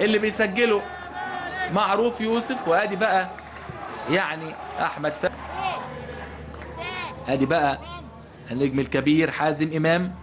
اللي بيسجله معروف يوسف وأدي بقى يعني أحمد ف... أدي بقى النجم الكبير حازم إمام.